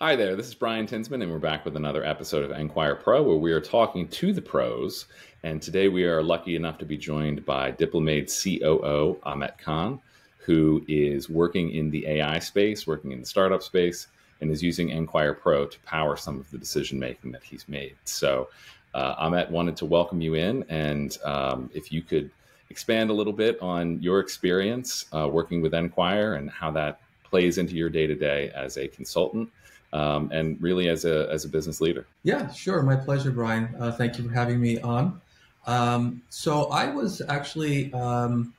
Hi there, this is Brian Tinsman, and we're back with another episode of Enquire Pro where we are talking to the pros. And today we are lucky enough to be joined by Diplomade COO Ahmet Can, who is working in the AI space, working in the startup space, and is using Enquire Pro to power some of the decision making that he's made. So, uh, Ahmet wanted to welcome you in, and um, if you could expand a little bit on your experience uh, working with Enquire and how that plays into your day to day as a consultant um, and really as a, as a business leader. Yeah, sure. My pleasure, Brian. Uh, thank you for having me on. Um, so I was actually um,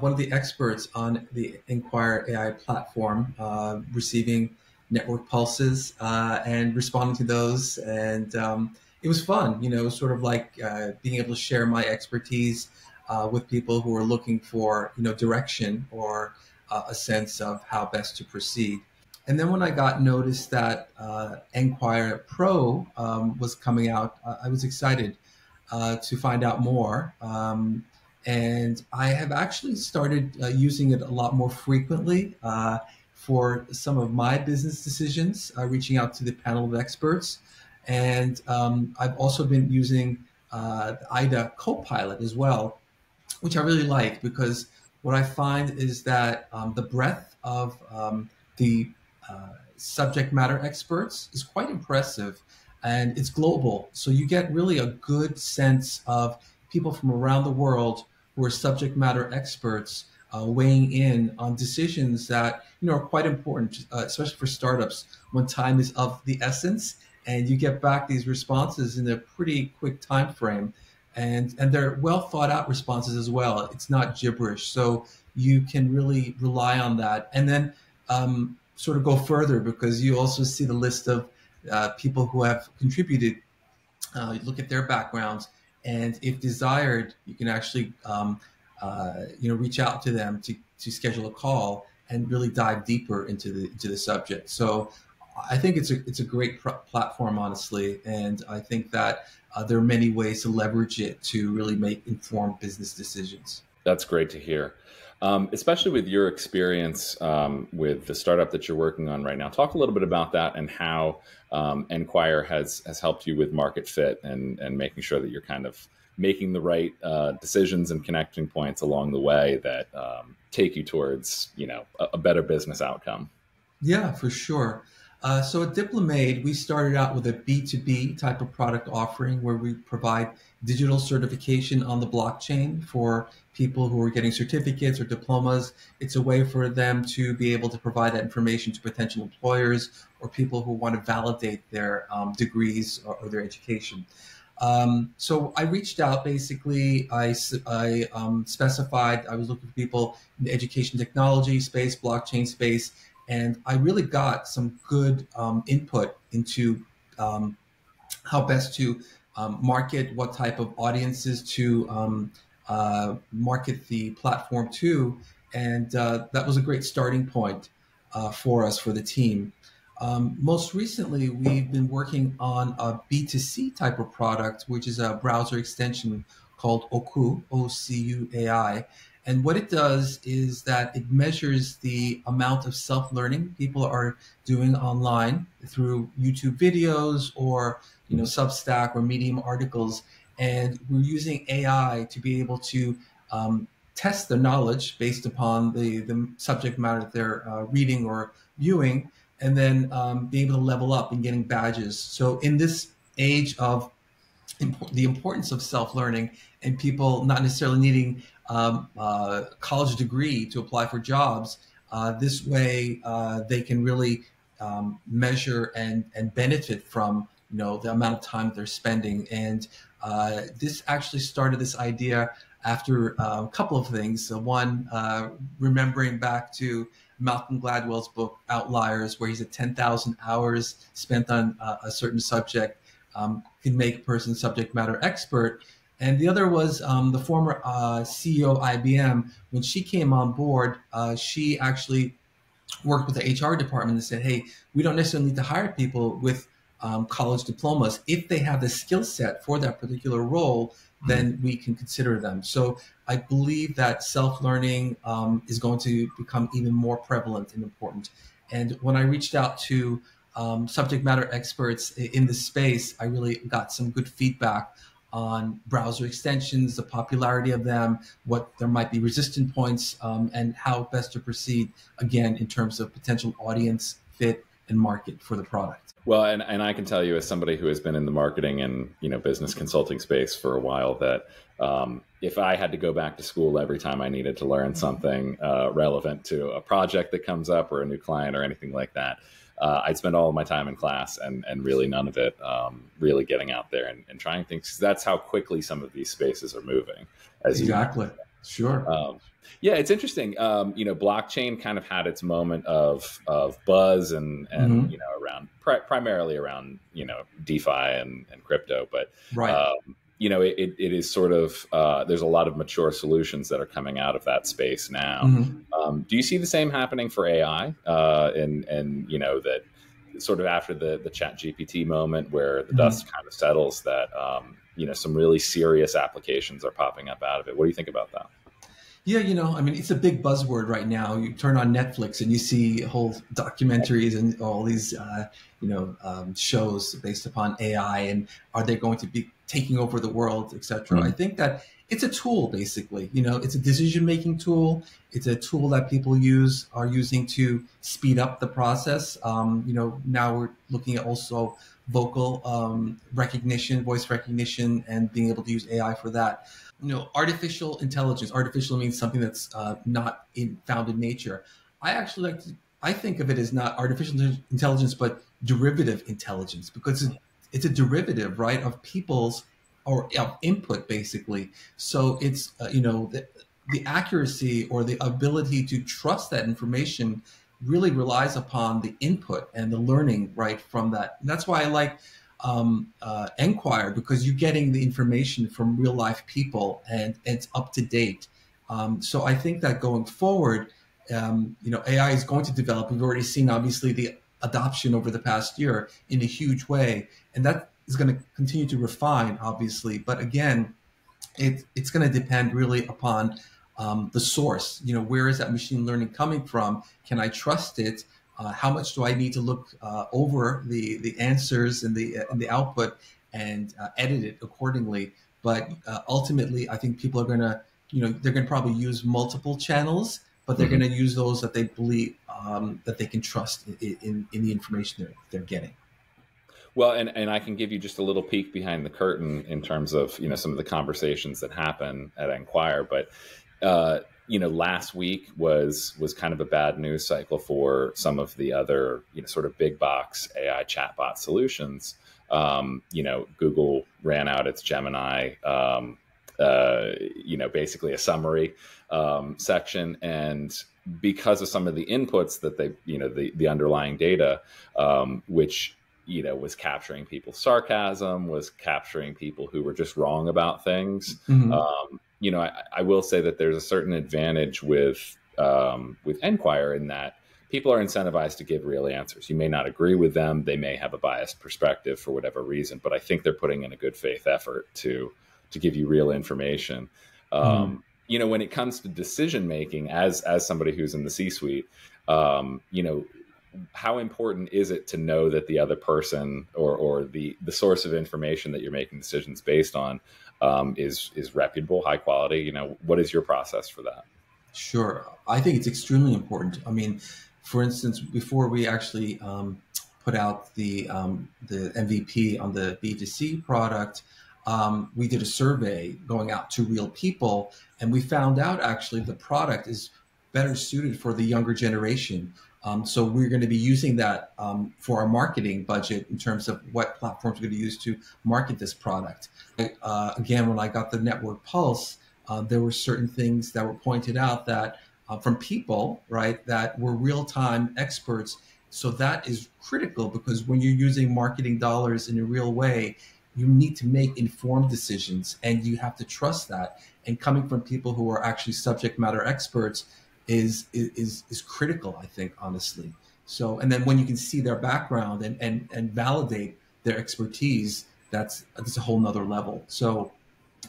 one of the experts on the Enquire AI platform, uh, receiving network pulses uh, and responding to those. And um, it was fun, you know, sort of like uh, being able to share my expertise uh, with people who are looking for, you know, direction or uh, a sense of how best to proceed. And then when I got notice that uh, Enquire Pro um, was coming out, I was excited uh, to find out more. Um, and I have actually started uh, using it a lot more frequently uh, for some of my business decisions, uh, reaching out to the panel of experts. And um, I've also been using uh, IDA Copilot as well, which I really like because what I find is that um, the breadth of um, the uh, subject matter experts is quite impressive and it's global. So you get really a good sense of people from around the world who are subject matter experts uh, weighing in on decisions that you know are quite important, uh, especially for startups when time is of the essence, and you get back these responses in a pretty quick time frame, and and they're well thought out responses as well. It's not gibberish, so you can really rely on that, and then um, sort of go further because you also see the list of uh, people who have contributed. Uh, look at their backgrounds, and if desired, you can actually um, uh, you know reach out to them to, to schedule a call and really dive deeper into the into the subject. So I think it's a it's a great pr- platform, honestly, and I think that uh, there are many ways to leverage it to really make informed business decisions. That's great to hear. Um, especially with your experience um, with the startup that you're working on right now. Talk a little bit about that and how um, Enquire has has helped you with market fit and and making sure that you're kind of making the right uh, decisions and connecting points along the way that um, take you towards you know a, a, better business outcome. Yeah, for sure. Uh, so at Diplomade, we started out with a B2B type of product offering where we provide digital certification on the blockchain for people who are getting certificates or diplomas. It's a way for them to be able to provide that information to potential employers or people who want to validate their um, degrees or, or, their education. Um, so I reached out basically, I, I um, specified, I was looking for people in the education technology space, blockchain space, and I really got some good um, input into um, how best to um, market, what type of audiences to um, uh, market the platform to, and uh, that was a great starting point uh, for us for the team. Um, most recently, we've been working on a B2C type of product, which is a browser extension called Ocu, O C U A I. And what it does is that it measures the amount of self learning people are doing online through YouTube videos or you know Substack or Medium articles, and we're using AI to be able to um, test their knowledge based upon the the subject matter that they're uh, reading or viewing, and then um, being able to level up and getting badges. So in this age of the importance of self learning and people not necessarily needing um, uh, college degree to apply for jobs. Uh, this way, uh, they can really um, measure and and benefit from you know the amount of time they're spending. And uh, this actually started this idea after uh, a couple of things. So one, remembering back to Malcolm Gladwell's book Outliers, where he's at 10,000 hours spent on a certain subject um, can make a person subject matter expert. And the other was um, the former uh, CEO of IBM. When she came on board, uh, she actually worked with the HR department and said, hey, we don't necessarily need to hire people with um, college diplomas. If they have the skill set for that particular role, mm-hmm. then we can consider them. So I believe that self learning um, is going to become even more prevalent and important. And when I reached out to um, subject matter experts in the space, I really got some good feedback on browser extensions, the popularity of them, what there might be resistant points, um, and how best to proceed, again, in terms of potential audience fit and market for the product. Well, and, and I can tell you as somebody who has been in the marketing and you know business consulting space for a while that um, if I had to go back to school every time I needed to learn something uh, relevant to a project that comes up or a new client or anything like that, uh, I'd spend all of my time in class and, and really none of it um, really getting out there and, and trying things. That's how quickly some of these spaces are moving. As exactly. You sure. Um, yeah, it's interesting. Um, you know, blockchain kind of had its moment of of buzz and and mm-hmm. you know around pri- primarily around you know DeFi and, and crypto, but right. Um, you know, it, it is sort of uh, there's a lot of mature solutions that are coming out of that space now. Mm-hmm. Um, do you see the same happening for AI? Uh, and and you know that sort of after the the Chat GPT moment where the mm-hmm. dust kind of settles, that um, you know some really serious applications are popping up out of it. What do you think about that? Yeah, you know, I mean, it's a big buzzword right now. You turn on Netflix and you see whole documentaries and all these, uh, you know, um, shows based upon AI and are they going to be taking over the world, etc. Mm-hmm. I think that it's a tool, basically. You know, it's a decision-making tool. It's a tool that people use are using to speed up the process. Um, you know, now we're looking at also vocal um, recognition, voice recognition, and being able to use AI for that you know, artificial intelligence. Artificial means something that's uh, not in, found in nature. I actually like to, I think of it as not artificial intelligence, but derivative intelligence because it's, a derivative, right, of people's or of input, basically. So it's uh, you know the, the accuracy or the ability to trust that information really relies upon the input and the learning right from that. And that's why I like um, uh, Enquire because you're getting the information from real life people and, and it's up to date. Um, so I think that going forward, um, you know, AI is going to develop. We've already seen obviously the adoption over the past year in a huge way, and that is going to continue to refine, obviously. But again, it, it's going to depend really upon um, the source. You know, where is that machine learning coming from? Can I trust it? Uh, how much do I need to look uh, over the the answers and the and the output and uh, edit it accordingly. But uh, ultimately, I think people are going to you know they're going to probably use multiple channels, but they're mm-hmm. going to use those that they believe um, that they can trust in, in, in the information they're, they're getting. Well, and, and I can give you just a little peek behind the curtain in terms of you know some of the conversations that happen at Enquire, but uh, you know, last week was was kind of a bad news cycle for some of the other, you know, sort of big box AI chatbot solutions. Um, you know, Google ran out its Gemini, um, uh, you know, basically a summary um, section, and because of some of the inputs that they, you know, the the underlying data, um, which you know was capturing people's sarcasm, was capturing people who were just wrong about things. Mm-hmm um, you know, I, I, will say that there's a certain advantage with um, with Enquire in that people are incentivized to give real answers. You may not agree with them; they may have a biased perspective for whatever reason, but I think they're putting in a good faith effort to to give you real information. Um, mm. You know, when it comes to decision making, as as somebody who's in the C-suite, um, you know, how important is it to know that the other person or or the the source of information that you're making decisions based on um, is is reputable, high quality. You know, what is your process for that? Sure, I think it's extremely important. I mean, for instance, before we actually um, put out the um, the MVP on the B2C product, um, we did a survey going out to real people, and we found out actually the product is better suited for the younger generation um, so we're going to be using that um, for our marketing budget in terms of what platforms we're going to use to market this product. Uh, again, when I got the Network Pulse, uh, there were certain things that were pointed out that uh, from people, right, that were real time experts. So that is critical because when you're using marketing dollars in a real way, you need to make informed decisions and you have to trust that. And coming from people who are actually subject matter experts, is is is critical. I think honestly. So, and then when you can see their background and and and validate their expertise, that's that's a whole nother level. So,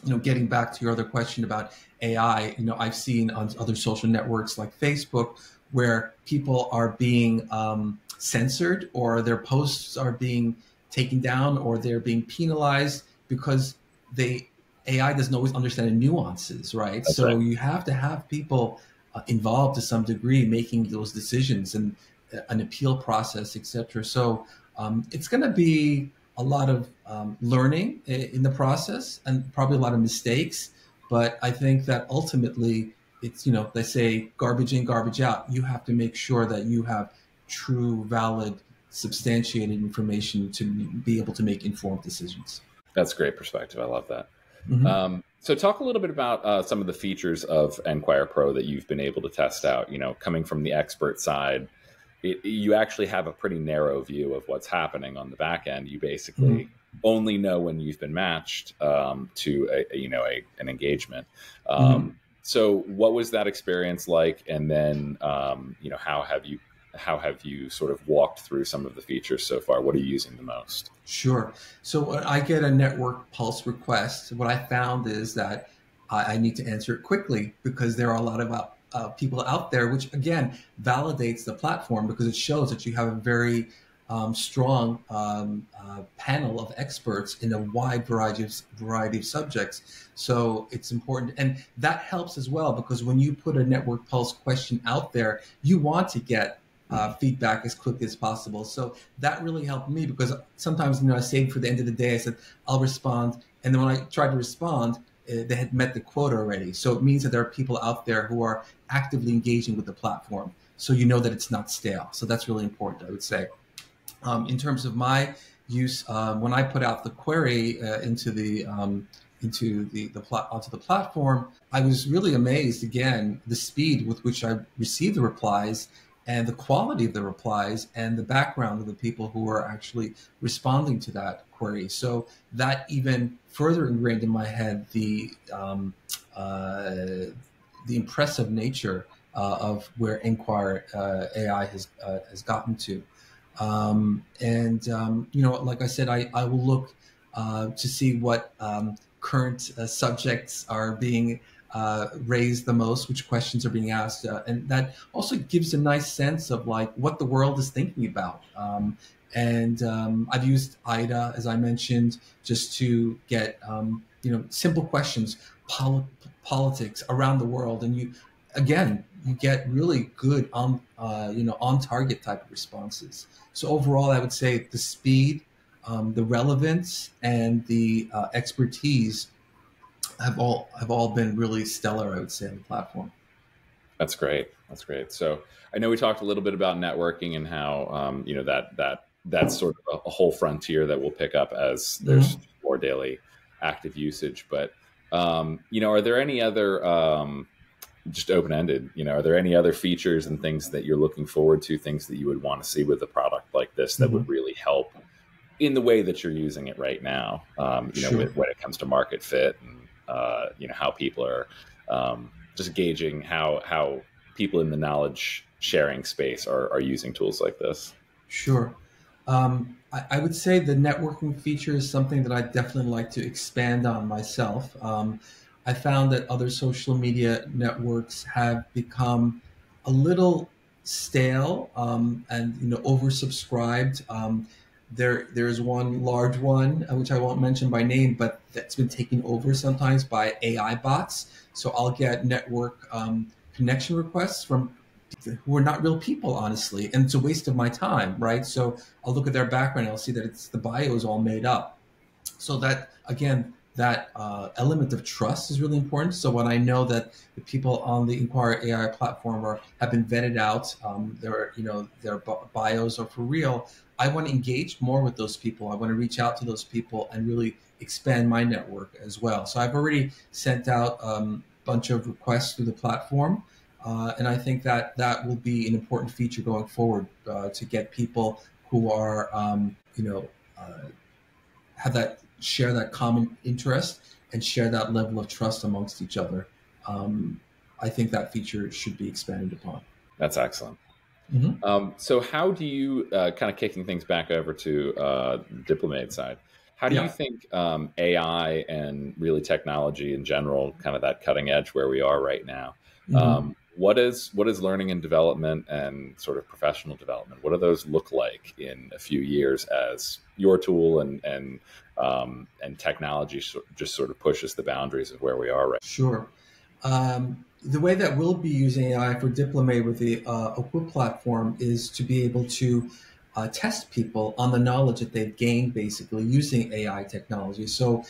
you know, getting back to your other question about AI, you know, I've seen on other social networks like Facebook where people are being um, censored or their posts are being taken down or they're being penalized because they AI doesn't always understand the nuances, right? That's so right. you have to have people uh, involved to some degree making those decisions and uh, an appeal process, etc. So um, it's going to be a lot of um, learning in the process and probably a lot of mistakes. But I think that ultimately, it's you know they say garbage in, garbage out. You have to make sure that you have true, valid, substantiated information to be able to make informed decisions. That's great perspective. I love that. Mm-hmm. Um, so, talk a little bit about uh, some of the features of Enquire Pro that you've been able to test out. You know, coming from the expert side, it, you actually have a pretty narrow view of what's happening on the back end. You basically mm-hmm. only know when you've been matched um, to a, you know a, an engagement. Um, mm-hmm. So, what was that experience like? And then, um, you know, how have you how have you sort of walked through some of the features so far? What are you using the most? Sure. So when I get a network pulse request, what I found is that I, I need to answer it quickly because there are a lot of uh, uh, people out there, which again validates the platform because it shows that you have a very um, strong um, uh, panel of experts in a wide variety of variety of subjects. So it's important, and that helps as well because when you put a network pulse question out there, you want to get uh, feedback as quickly as possible. So that really helped me because sometimes, you know, I saved for the end of the day. I said, I'll respond. And then when I tried to respond, uh, they had met the quota already. So it means that there are people out there who are actively engaging with the platform. So you know that it's not stale. So that's really important, I would say. Um, in terms of my use, um, when I put out the query uh, into the um, into the, the onto the platform, I was really amazed again the speed with which I received the replies and the quality of the replies and the background of the people who are actually responding to that query. So that even further ingrained in my head the um, uh, the impressive nature uh, of where Enquire uh, AI has uh, has gotten to. Um, and um, you know, like I said, I, I will look uh, to see what um, current uh, subjects are being uh, the most, which questions are being asked, uh, and that also gives a nice sense of like what the world is thinking about. Um, and um, I've used IDA, as I mentioned, just to get um, you know simple questions, pol- politics around the world, and you again you get really good on uh, you know on target type of responses. So overall, I would say the speed, um, the relevance, and the uh, expertise have all have all been really stellar. I would say on the platform. That's great. That's great. So I know we talked a little bit about networking and how um, you know that that that's sort of a, a, whole frontier that we'll pick up as there's mm-hmm. more daily active usage. But um, you know, are there any other um, just open ended? You know, are there any other features and things that you're looking forward to? Things that you would want to see with a product like this that mm-hmm. would really help in the way that you're using it right now? Um, you know, sure. when it comes to market fit and uh, you know how people are um, just gauging how how people in the knowledge sharing space are, are using tools like this. Sure. Um, I, I, would say the networking feature is something that I definitely like to expand on myself. Um, I found that other social media networks have become a little stale um, and you know oversubscribed. There, there is one large one, uh, which I won't mention by name, but that's been taken over sometimes by AI bots. So I'll get network um, connection requests from who are not real people, honestly, and it's a waste of my time, right? So I'll look at their background, I'll see that it's the bio is all made up. So that again, that uh, element of trust is really important. So when I know that the people on the Enquire AI platform are have been vetted out, um, their you know their bios are for real. I want to engage more with those people. I want to reach out to those people and really expand my network as well. So I've already sent out a um, bunch of requests through the platform. Uh, and I think that that will be an important feature going forward uh, to get people who are, um, you know, uh, have that share that common interest and share that level of trust amongst each other. Um, I think that feature should be expanded upon. That's excellent. Mm-hmm. Um, so, how do you uh, kind of kicking things back over to uh, side? How do yeah. you think um, AI and really technology in general, kind of that cutting edge where we are right now, mm-hmm. um, what is what is learning and development and sort of professional development? What do those look like in a few years as your tool and and um, and technology just sort of pushes the boundaries of where we are right? Sure. Um, the way that we'll be using AI for Diplomade with the uh, platform is to be able to uh, test people on the knowledge that they've gained basically using AI technology. So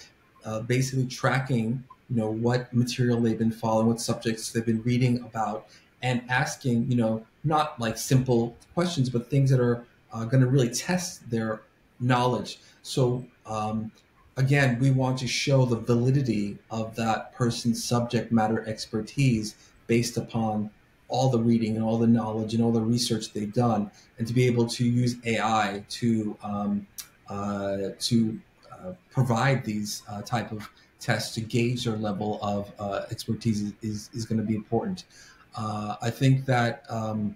uh, basically tracking, you know, what material they've been following, what subjects they've been reading about, and asking, you know, not like simple questions, but things that are uh, going to really test their knowledge. So um, again, we want to show the validity of that person's subject matter expertise based upon all the reading and all the knowledge and all the research they've done, and to be able to use AI to um, uh, to uh, provide these uh, type of tests to gauge their level of uh, expertise is, is, is going to be important. Uh, I think that um,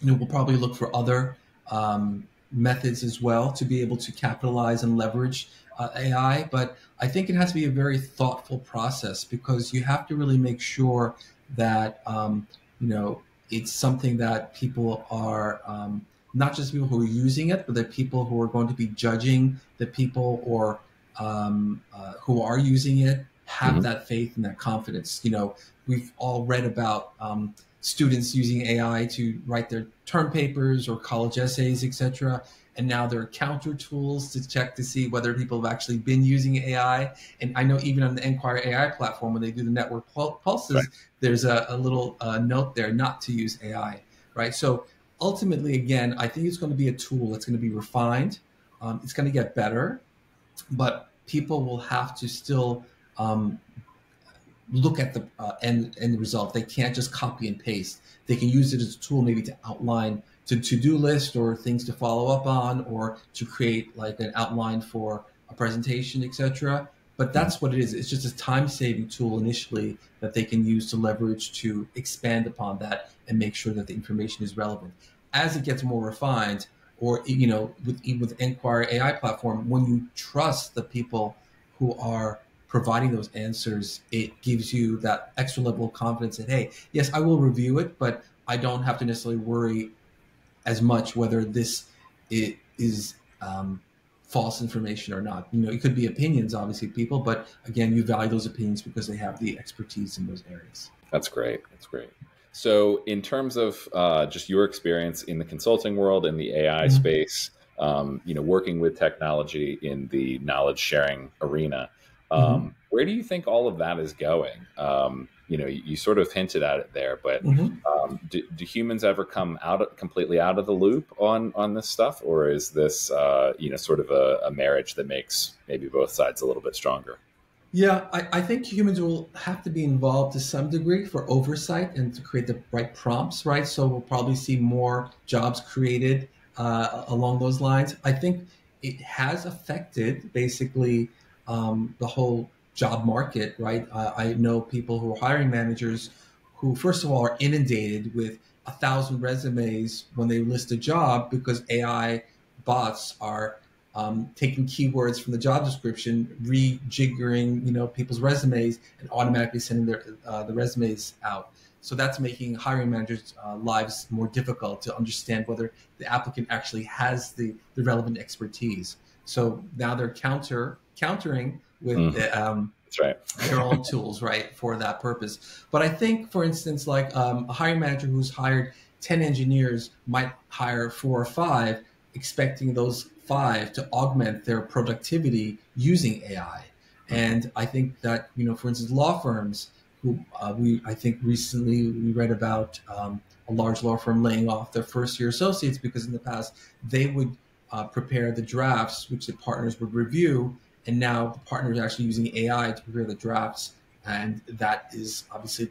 you know we'll probably look for other um, methods as well to be able to capitalize and leverage uh, AI, but I think it has to be a very thoughtful process because you have to really make sure that um, you know it's something that people are um, not just people who are using it, but the people who are going to be judging the people or um, uh, who are using it have mm-hmm. that faith and that confidence. You know, we've all read about um, students using AI to write their term papers or college essays, etc and now there are counter tools to check to see whether people have actually been using AI. And I know even on the Enquire AI platform, when they do the network pulses, right. there's a, a little uh, note there not to use AI, right? So ultimately, again, I think it's going to be a tool that's going to be refined. Um, it's going to get better, but people will have to still um, look at the uh, end end result. They can't just copy and paste. They can use it as a tool maybe to outline to to-do list or things to follow up on or to create like an outline for a presentation, etc. But that's what it is. It's just a time-saving tool initially that they can use to leverage to expand upon that and make sure that the information is relevant. As it gets more refined, or you know, with with Enquire AI platform, when you trust the people who are providing those answers, it gives you that extra level of confidence that hey, yes, I will review it, but I don't have to necessarily worry as much whether this it is um, false information or not. You know, it could be opinions, obviously, people, but again, you value those opinions because they have the expertise in those areas. That's great. That's great. So, in terms of uh, just your experience in the consulting world in the AI mm-hmm. space, um, you know, working with technology in the knowledge sharing arena, um, mm-hmm. where do you think all of that is going? Um, you know, you, you, sort of hinted at it there, but mm-hmm. um, do, do, humans ever come out of, completely out of the loop on on this stuff, or is this uh, you know sort of a, a, marriage that makes maybe both sides a little bit stronger? Yeah, I, I, think humans will have to be involved to some degree for oversight and to create the right prompts, right? So we'll probably see more jobs created uh, along those lines. I think it has affected basically um, the whole job market, right? I know people who are hiring managers who, first of all, are inundated with a thousand resumes when they list a job because AI bots are um, taking keywords from the job description, rejiggering, you know, people's resumes and automatically sending their uh, the resumes out. So that's making hiring managers' uh, lives more difficult to understand whether the applicant actually has the, the relevant expertise. So now they're counter countering with mm. the, um, That's right. their own tools, right, for that purpose. But I think, for instance, like um, a hiring manager who's hired 10 engineers might hire four or five, expecting those five to augment their productivity using AI. And I think that, you know, for instance, law firms who uh, we, I think recently we read about um, a large law firm laying off their first year associates because in the past they would uh, prepare the drafts, which the partners would review, and now the partner is actually using AI to prepare the drafts, and that is obviously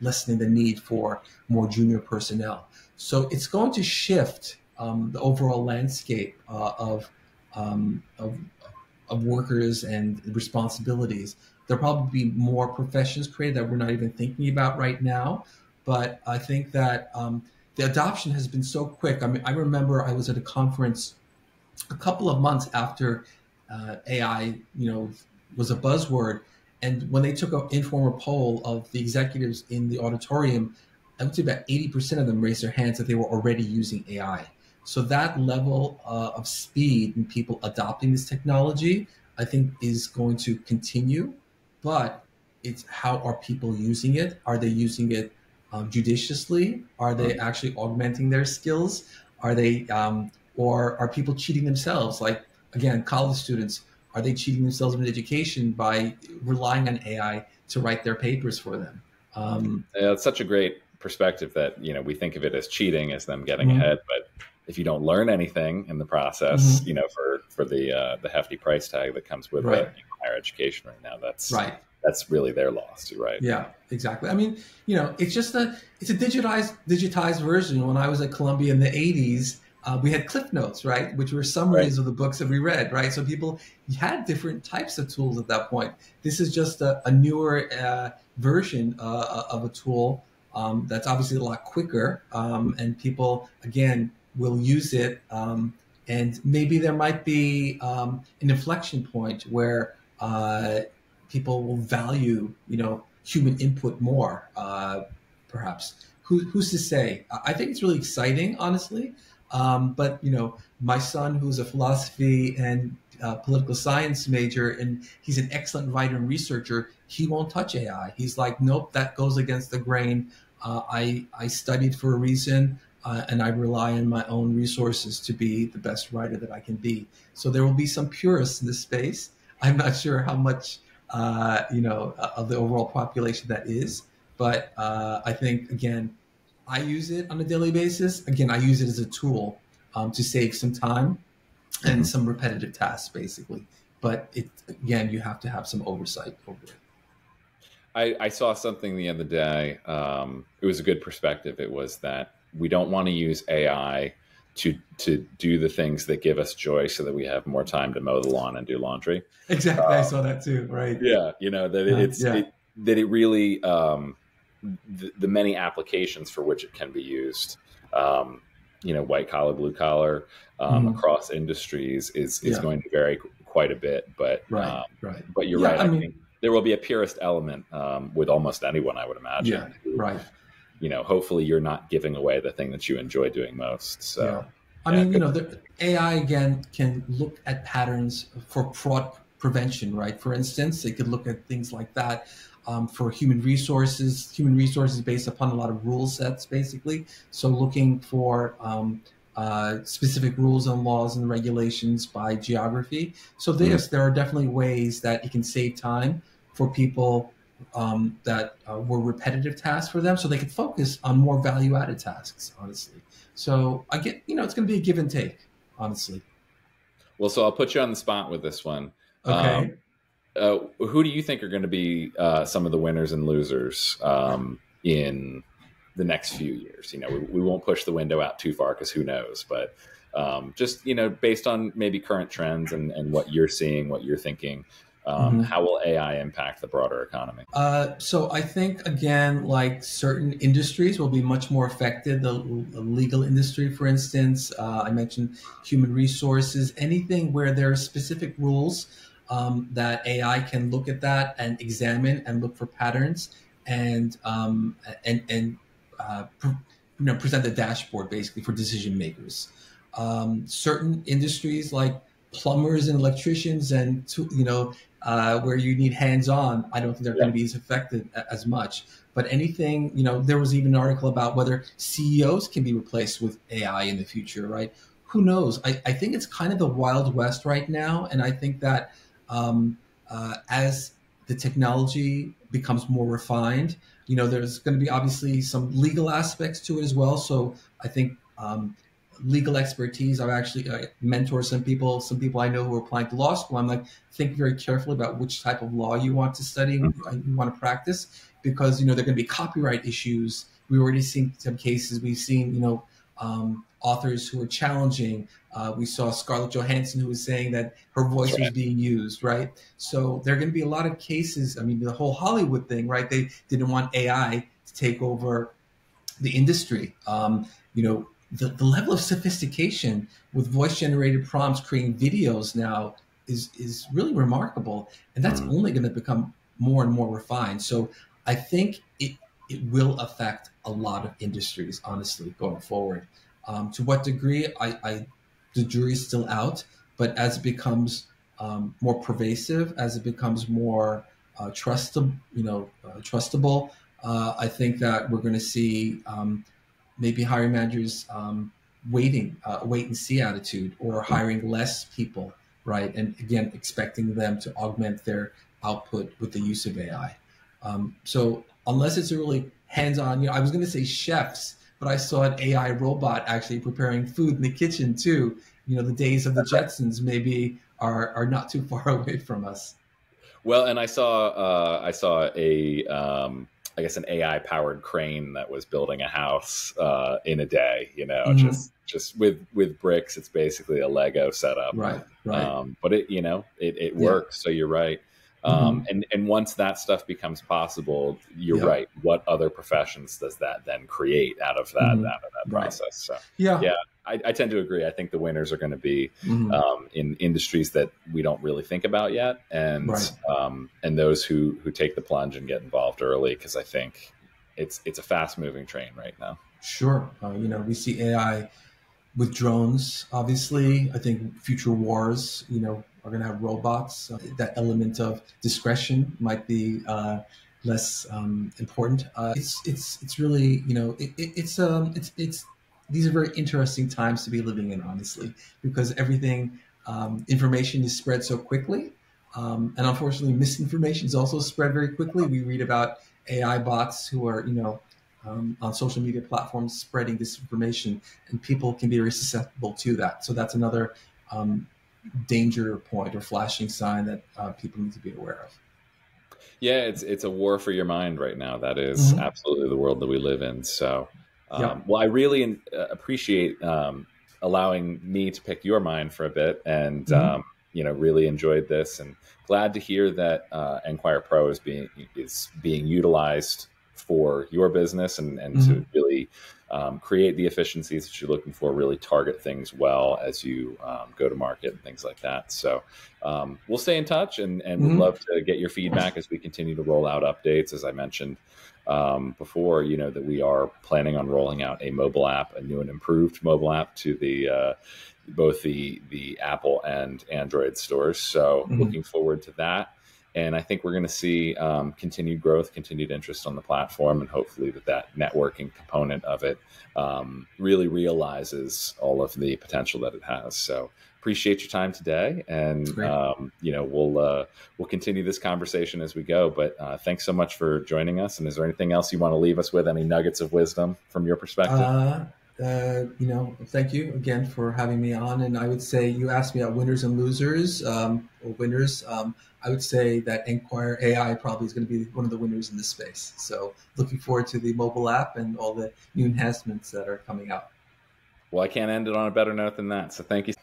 lessening the need for more junior personnel. So it's going to shift um, the overall landscape uh, of, um, of, of workers and responsibilities. There'll probably be more professions created that we're not even thinking about right now. But I think that um, the adoption has been so quick. I mean, I remember I was at a conference a couple of months after uh, AI, you know, was a buzzword. And when they took an informal poll of the executives in the auditorium, I would say about 80% of them raised their hands that they were already using AI. So that level uh, of speed in people adopting this technology, I think, is going to continue. But it's how are people using it? Are they using it um, judiciously? Are they actually augmenting their skills? Are they, um, or are people cheating themselves? Like again, college students, are they cheating themselves in education by relying on AI to write their papers for them? Um, yeah, it's such a great perspective that you know we think of it as cheating, as them getting mm-hmm. ahead, but if you don't learn anything in the process, mm-hmm. you know, for for the uh, the hefty price tag that comes with right. it, higher education right now, that's right. That's really their loss, right? Yeah, exactly. I mean, you know, it's just a it's a digitized digitized version. When I was at Columbia in the '80s, uh, we had cliff notes, right, which were summaries right. of the books that we read, right? So people had different types of tools at that point. This is just a, a newer uh, version uh, of a tool um, that's obviously a lot quicker, um, and people again will use it. Um, and maybe there might be um, an inflection point where uh, people will value, you know, human input more, uh, perhaps. Who, who's to say? I think it's really exciting, honestly. Um, but you know, my son, who's a philosophy and uh, political science major, and he's an excellent writer and researcher. He won't touch AI. He's like, nope, that goes against the grain. Uh, I I studied for a reason, uh, and I rely on my own resources to be the best writer that I can be. So there will be some purists in this space. I'm not sure how much uh, you know of the overall population that is, but uh, I think again I use it on a daily basis. Again, I use it as a tool um, to save some time and mm-hmm. some repetitive tasks, basically. But it again, you have to have some oversight over it. I, I saw something the other day. Um, it was a good perspective. It was that we don't want to use AI to to do the things that give us joy, so that we have more time to mow the lawn and do laundry. Exactly, um, I saw that too. Right? Yeah, you know that it's yeah. it, that it really um, the, the, many applications for which it can be used. Um, you know, white collar, blue collar, um, mm. across industries is is yeah. going to vary quite a bit. But right, um, right. But you're yeah, right. I, I mean, think there will be a purist element um, with almost anyone, I would imagine. Yeah, who, right. You know, hopefully you're not giving away the thing that you enjoy doing most. So. Yeah. I mean, you know, the AI again can look at patterns for fraud prevention, right? For instance, it could look at things like that um, for human resources. Human resources based upon a lot of rule sets, basically. So looking for um, uh, specific rules and laws and regulations by geography. So mm-hmm. yes, there are definitely ways that it can save time for people um, that uh, were repetitive tasks for them, so they could focus on more value-added tasks. Honestly, so I get you know it's going to be a give and take. Honestly. Well, so I'll put you on the spot with this one. Okay. Um, uh, who do you think are going to be uh, some of the winners and losers um, in the next few years? You know, we, we won't push the window out too far because who knows, but um, just you know, based on maybe current trends and, and what you're seeing, what you're thinking, um, mm-hmm. how will AI impact the broader economy? Uh, so I think again, like certain industries will be much more affected. The, the legal industry, for instance, uh, I mentioned human resources, anything where there are specific rules um, that AI can look at that and examine and look for patterns and um, and and uh, you know present the dashboard basically for decision makers. Um, certain industries like plumbers and electricians and you know uh, where you need hands-on, I don't think they're yeah. going to be as affected as much. But anything, you know, there was even an article about whether CEOs can be replaced with AI in the future, right? Who knows? I, I think it's kind of the wild west right now, and I think that um, uh, as the technology becomes more refined. You know, there's going to be obviously some legal aspects to it as well. So I think um, legal expertise. I've actually uh, mentored some people, some people I know who are applying to law school. I'm like, think very carefully about which type of law you want to study, mm-hmm. you want to practice, because you know there are going to be copyright issues. We've already seen some cases. We've seen, you know, um, authors who are challenging. Uh, we saw Scarlett Johansson who was saying that her voice right. was being used, right? So there are going to be a lot of cases. I mean, the whole Hollywood thing, right? They didn't want AI to take over the industry. Um, you know, the, the level of sophistication with voice generated prompts creating videos now is is really remarkable, and that's mm. only going to become more and more refined. So I think it it will affect a lot of industries, honestly, going forward. Um, to what degree, I, I, the jury's still out, but as it becomes um, more pervasive, as it becomes more uh, trustable, you know, uh, trustable, uh, I think that we're going to see um, maybe hiring managers um, waiting, uh, wait and see attitude, or hiring less people, right? And again, expecting them to augment their output with the use of AI. Um, so unless it's a really hands-on, you know, I was going to say chefs, but I saw an AI robot actually preparing food in the kitchen too. You know, the days of the Jetsons maybe are are not too far away from us. Well, and I saw uh, I saw a um, I guess an AI powered crane that was building a house uh, in a day. You know, mm-hmm. just just with with bricks. It's basically a Lego setup. Right. Right. Um, but it you know it it works. Yeah. So you're right. Um, mm-hmm. and, and once that stuff becomes possible, you're right. What other professions does that then create out of that, mm-hmm. out of that process? Right. So yeah, yeah, I, I, tend to agree. I think the winners are going to be mm-hmm. um, in industries that we don't really think about yet, and right. um, and those who who take the plunge and get involved early because I think it's it's a fast moving train right now. Sure, uh, you know we see AI with drones. Obviously, I think future wars, you know, are going to have robots. That element of discretion might be uh, less um, important. Uh, it's it's it's really you know it, it, it's um it's it's these are very interesting times to be living in, honestly, because everything um, information is spread so quickly. Um, and unfortunately, misinformation is also spread very quickly. We read about AI bots who are, you know, um, on social media platforms spreading disinformation, and people can be very susceptible to that. So that's another um, danger point or flashing sign that uh, people need to be aware of. Yeah, it's it's a war for your mind right now. That is mm-hmm. absolutely the world that we live in. So, um, yeah. well, I really uh, appreciate um, allowing me to pick your mind for a bit, and mm-hmm. um, you know, really enjoyed this, and glad to hear that uh, Enquire Pro is being is being utilized for your business and, and mm-hmm. to really um, create the efficiencies that you're looking for, really target things well as you um, go to market and things like that. So um, we'll stay in touch and, and mm-hmm. we'd love to get your feedback as we continue to roll out updates. As I mentioned um, before, you know, that we are planning on rolling out a mobile app, a new and improved mobile app to the uh, both the the Apple and Android stores. So mm-hmm. looking forward to that and I think we're going to see um, continued growth, continued interest on the platform, and hopefully that that networking component of it um, really realizes all of the potential that it has. So appreciate your time today, and um, you know we'll uh, we'll continue this conversation as we go. But uh, thanks so much for joining us. And is there anything else you want to leave us with? Any nuggets of wisdom from your perspective? Uh, uh, you know, thank you again for having me on. And I would say you asked me about winners and losers um, or winners. I would say that Enquire AI probably is going to be one of the winners in this space. So looking forward to the mobile app and all the new enhancements that are coming out. Well, I can't end it on a better note than that. So thank you.